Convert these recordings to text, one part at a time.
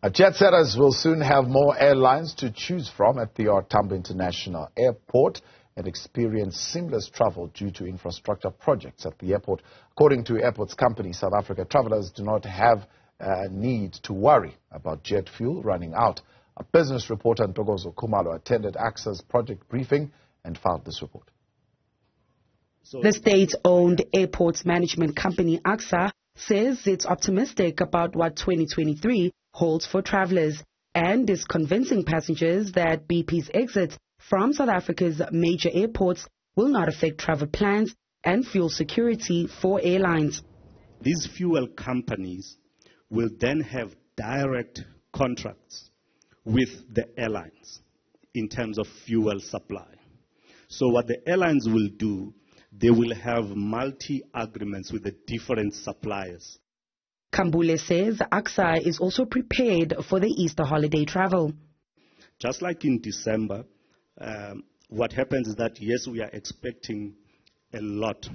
Uh, jet setters will soon have more airlines to choose from at the OR Tambo International Airport and experience seamless travel due to infrastructure projects at the airport. According to airports company South Africa, travelers do not have a need to worry about jet fuel running out. A business reporter Ntokozo Khumalo attended ACSA's project briefing and filed this report. The state-owned airports management company ACSA says it's optimistic about what 2023 holds for travelers and is convincing passengers that BP's exit from South Africa's major airports will not affect travel plans and fuel security for airlines. These fuel companies will then have direct contracts with the airlines in terms of fuel supply. So what the airlines will do, they will have multi-agreements with the different suppliers. Kambule says ACSA is also prepared for the Easter holiday travel. Just like in December, um, what happens is that, yes, we are expecting a lot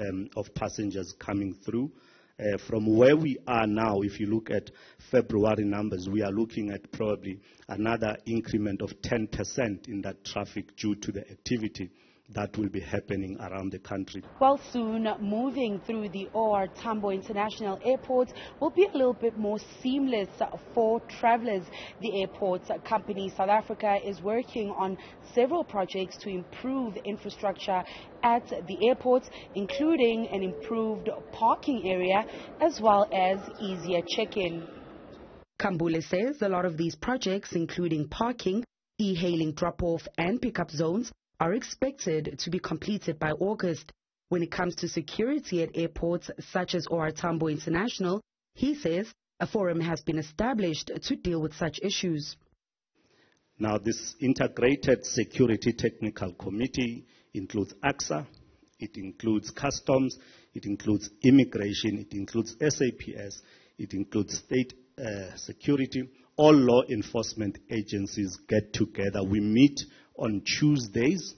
um, of passengers coming through. Uh, from where we are now, if you look at February numbers, we are looking at probably another increment of 10% in that traffic due to the activity that will be happening around the country. Well, soon moving through the OR Tambo International Airport will be a little bit more seamless for travelers. The airport company South Africa is working on several projects to improve infrastructure at the airport, including an improved parking area as well as easier check-in. Kambule says a lot of these projects, including parking, e-hailing drop-off and pickup zones, are expected to be completed by August. When it comes to security at airports such as OR Tambo International, he says a forum has been established to deal with such issues. Now, this integrated security technical committee includes ACSA, it includes customs, it includes immigration, it includes SAPS, it includes state uh, security. All law enforcement agencies get together. We meet on Tuesdays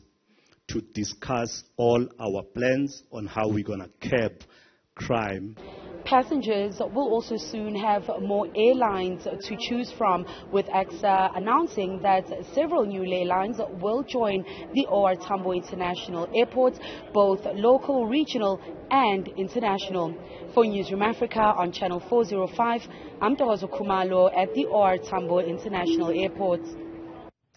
to discuss all our plans on how we're going to curb crime. Passengers will also soon have more airlines to choose from, with ACSA announcing that several new airlines will join the OR Tambo International Airport, both local, regional, and international. For Newzroom Afrika on Channel 405, I'm Ntokozo Khumalo at the OR Tambo International Airport.